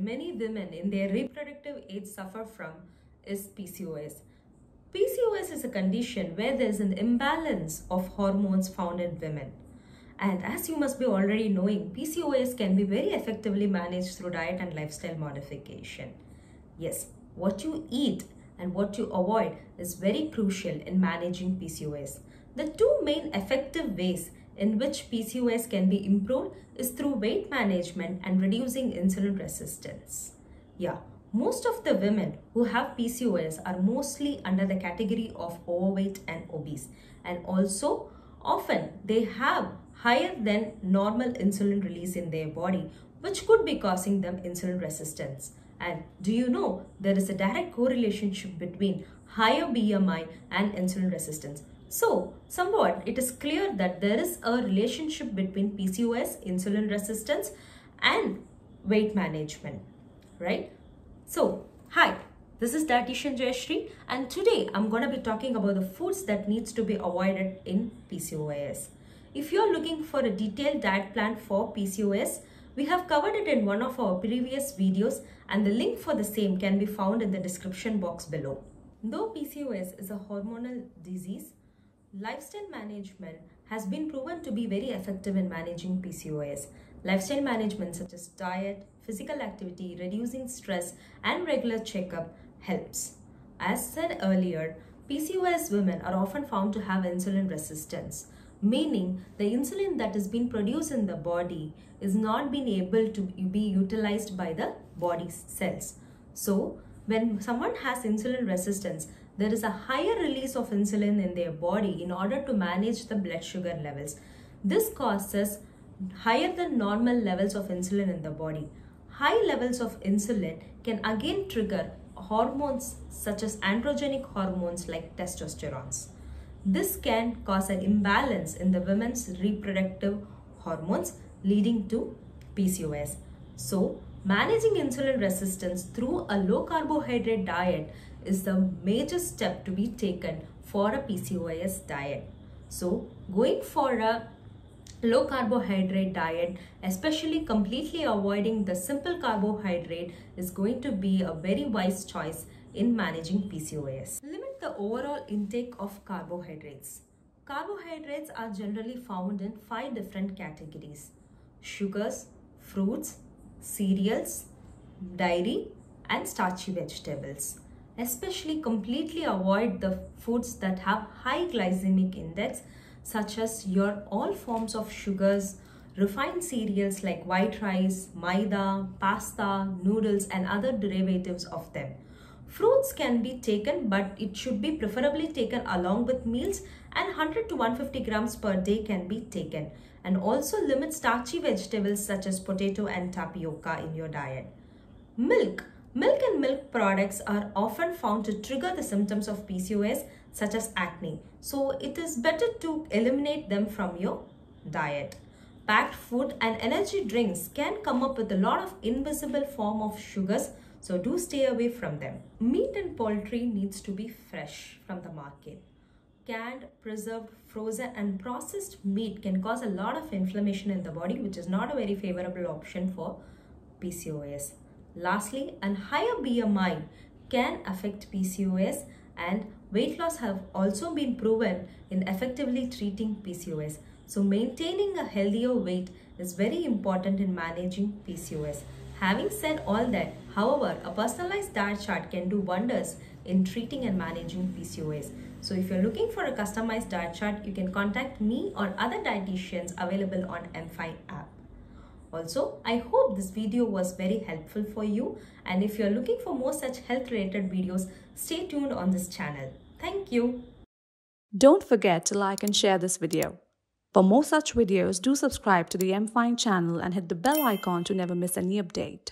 many women in their reproductive age suffer from is PCOS. PCOS is a condition where there is an imbalance of hormones found in women. And as you must be already knowing, PCOS can be very effectively managed through diet and lifestyle modification. Yes, what you eat and what you avoid is very crucial in managing PCOS. The two main effective ways in which PCOS can be improved is through weight management and reducing insulin resistance. Yeah, most of the women who have PCOS are mostly under the category of overweight and obese and also often they have higher than normal insulin release in their body which could be causing them insulin resistance. And do you know there is a direct correlation between higher BMI and insulin resistance. So, somewhat it is clear that there is a relationship between PCOS, insulin resistance and weight management, right? So, hi, this is Dietitian Jeyashree and today I'm going to be talking about the foods that needs to be avoided in PCOS. If you're looking for a detailed diet plan for PCOS, we have covered it in one of our previous videos and the link for the same can be found in the description box below. Though PCOS is a hormonal disease, Lifestyle management has been proven to be very effective in managing PCOS. Lifestyle management such as diet, physical activity, reducing stress and regular checkup helps. As said earlier, PCOS women are often found to have insulin resistance, meaning the insulin that is being produced in the body is not being able to be utilized by the body's cells. So, when someone has insulin resistance, there is a higher release of insulin in their body in order to manage the blood sugar levels. This causes higher than normal levels of insulin in the body. High levels of insulin can again trigger hormones such as androgenic hormones like testosterone. This can cause an imbalance in the women's reproductive hormones leading to PCOS. So, managing insulin resistance through a low carbohydrate diet is the major step to be taken for a PCOS diet. So going for a low carbohydrate diet, especially completely avoiding the simple carbohydrate is going to be a very wise choice in managing PCOS. Limit the overall intake of carbohydrates. Carbohydrates are generally found in five different categories. Sugars, fruits, cereals, dairy and starchy vegetables especially completely avoid the foods that have high glycemic index such as your all forms of sugars, refined cereals like white rice, maida, pasta, noodles and other derivatives of them. Fruits can be taken but it should be preferably taken along with meals and 100 to 150 grams per day can be taken and also limit starchy vegetables such as potato and tapioca in your diet. Milk Milk and milk products are often found to trigger the symptoms of PCOS such as acne. So it is better to eliminate them from your diet. Packed food and energy drinks can come up with a lot of invisible form of sugars so do stay away from them. Meat and poultry needs to be fresh from the market. Canned, preserved, frozen and processed meat can cause a lot of inflammation in the body which is not a very favorable option for PCOS. Lastly, an higher BMI can affect PCOS and weight loss have also been proven in effectively treating PCOS. So maintaining a healthier weight is very important in managing PCOS. Having said all that, however, a personalized diet chart can do wonders in treating and managing PCOS. So if you're looking for a customized diet chart, you can contact me or other dietitians available on MFine app. Also, I hope this video was very helpful for you and if you're looking for more such health related videos, stay tuned on this channel. Thank you. Don't forget to like and share this video. For more such videos, do subscribe to the MFine channel and hit the bell icon to never miss any update.